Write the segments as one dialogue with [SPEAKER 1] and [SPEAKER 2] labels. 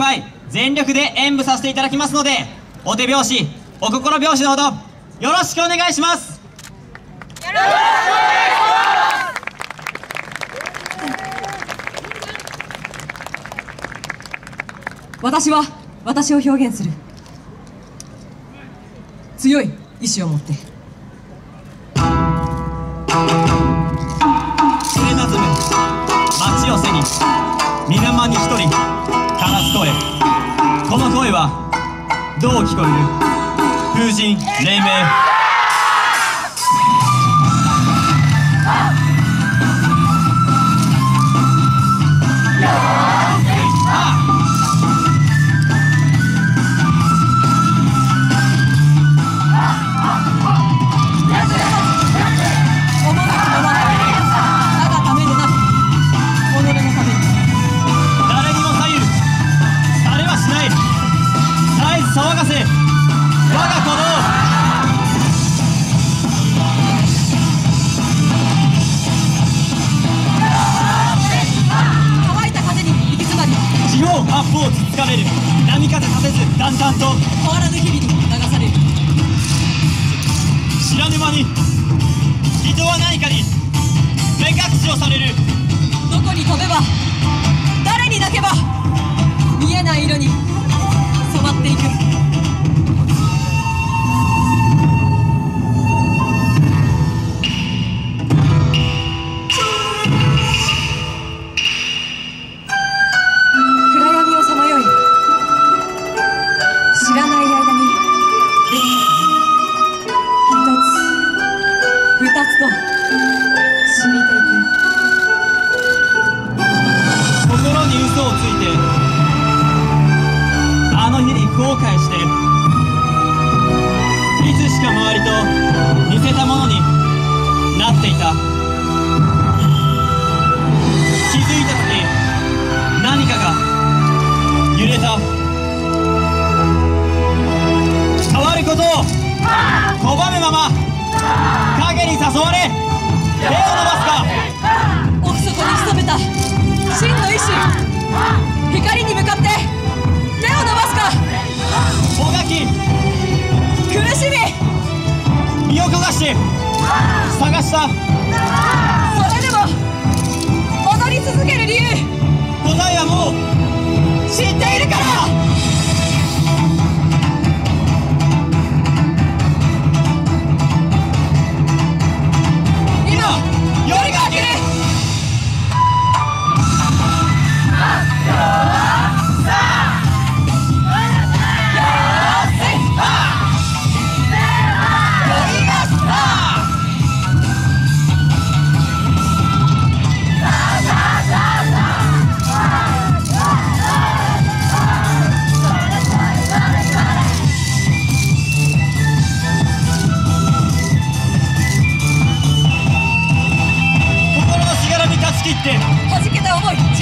[SPEAKER 1] ぱい全力で演舞させていただきますのでお手拍子お心拍子のほどよろしくお願いします。
[SPEAKER 2] 私は私を表現する。強い意志を持って。
[SPEAKER 1] 知れなずむ街を背に皆間に一人はどう聞こえる？風神黎明。かれる。波風立てずだんだんと。
[SPEAKER 2] 変わらぬ日々に流される。
[SPEAKER 1] 知らぬ間に。人は何かにと染みてい
[SPEAKER 2] く。心に嘘をついてあの日に
[SPEAKER 1] 後悔していつしか周りと似せたものになっていた。誘われ手を伸ばすか
[SPEAKER 2] 奥底に潜めた。真の意志。光に向かって。手を伸ばすか
[SPEAKER 1] もがき。
[SPEAKER 2] 苦し
[SPEAKER 1] み。身を焦がし探した。
[SPEAKER 2] それでも踊り続ける理由。
[SPEAKER 1] 答えはもう知っているかって
[SPEAKER 2] はじけた思い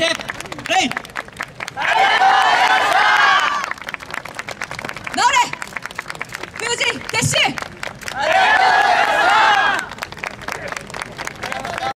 [SPEAKER 2] 様に